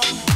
Oh.